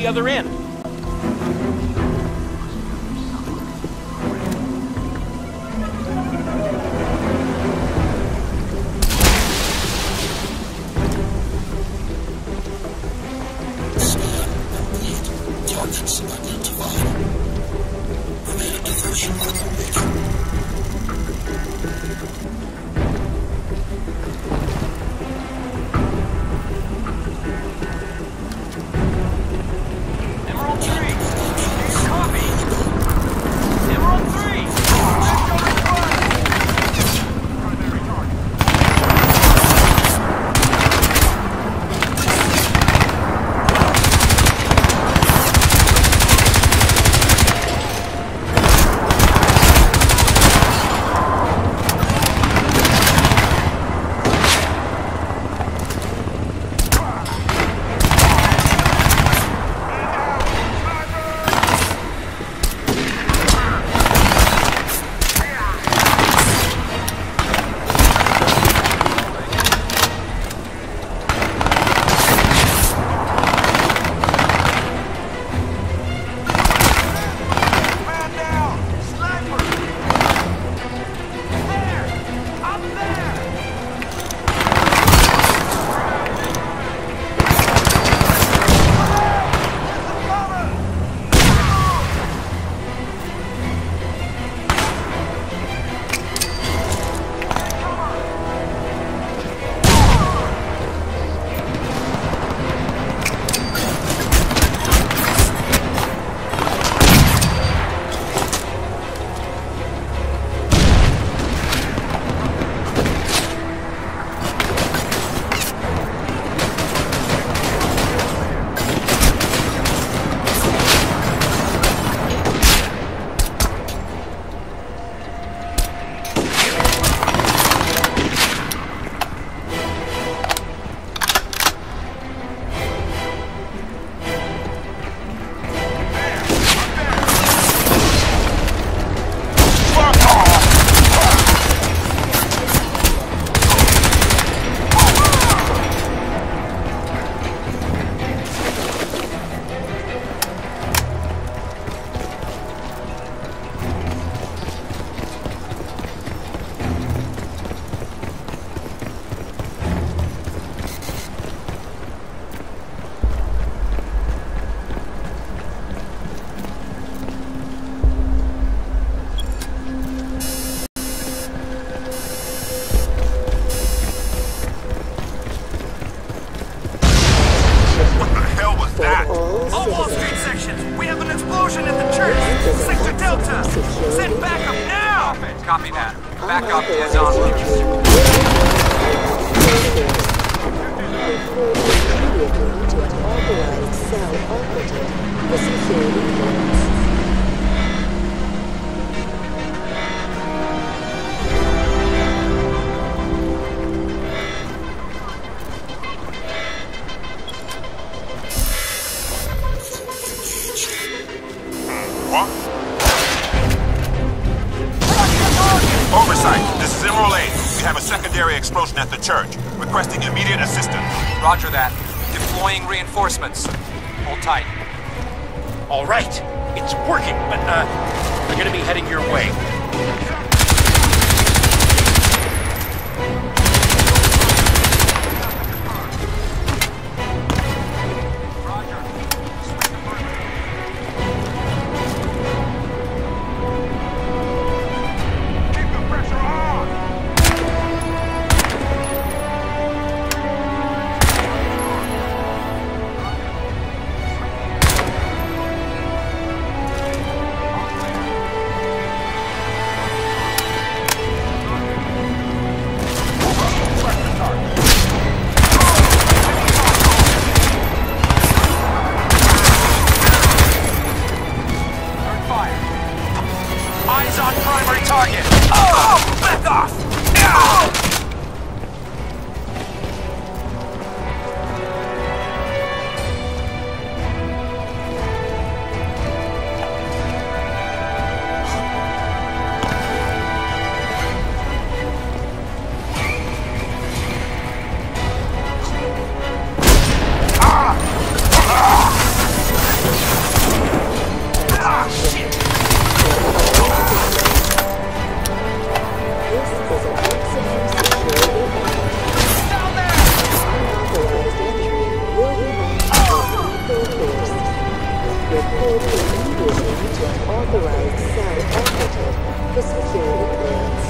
the other end. secondary explosion at the church. Requesting immediate assistance. Roger that. Deploying reinforcements. Hold tight. All right. It's working, but, uh, we're gonna be heading your way. code is immediately authorized cell operative for security clearance.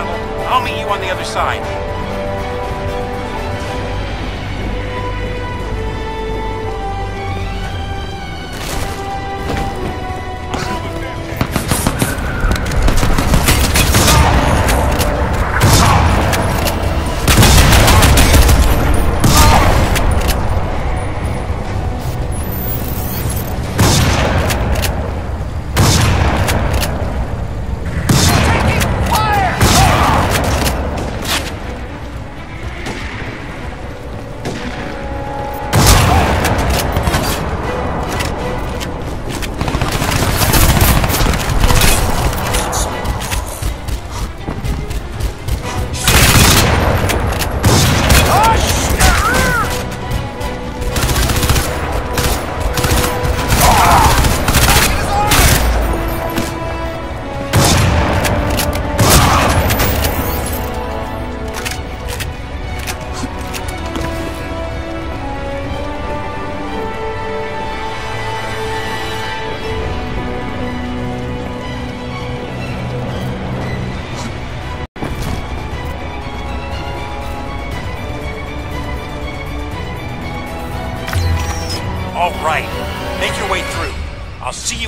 tunnel. I'll meet you on the other side.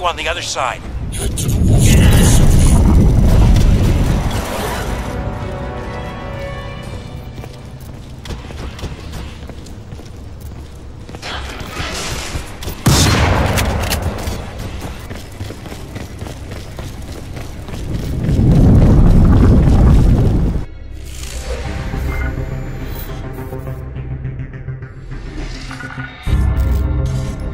You on the other side.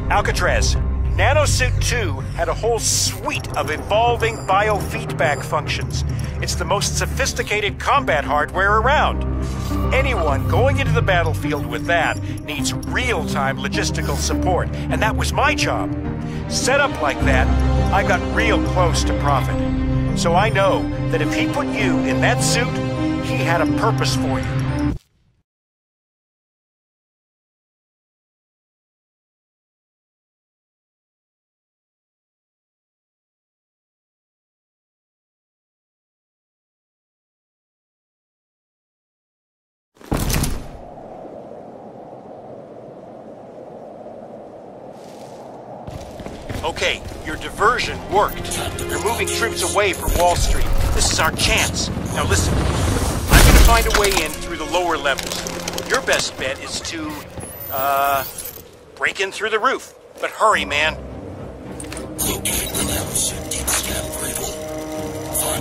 Alcatraz, Nanosuit 2 had a whole suite of evolving biofeedback functions. It's the most sophisticated combat hardware around. Anyone going into the battlefield with that needs real time logistical support, and that was my job. Set up like that, I got real close to Prophet. So I know that if he put you in that suit, he had a purpose for you. Okay, your diversion worked. You're moving troops away from Wall Street. This is our chance. Now listen, I'm gonna find a way in through the lower levels. Your best bet is to, uh, break in through the roof. But hurry, man. Find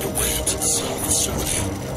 a way into the cell facility.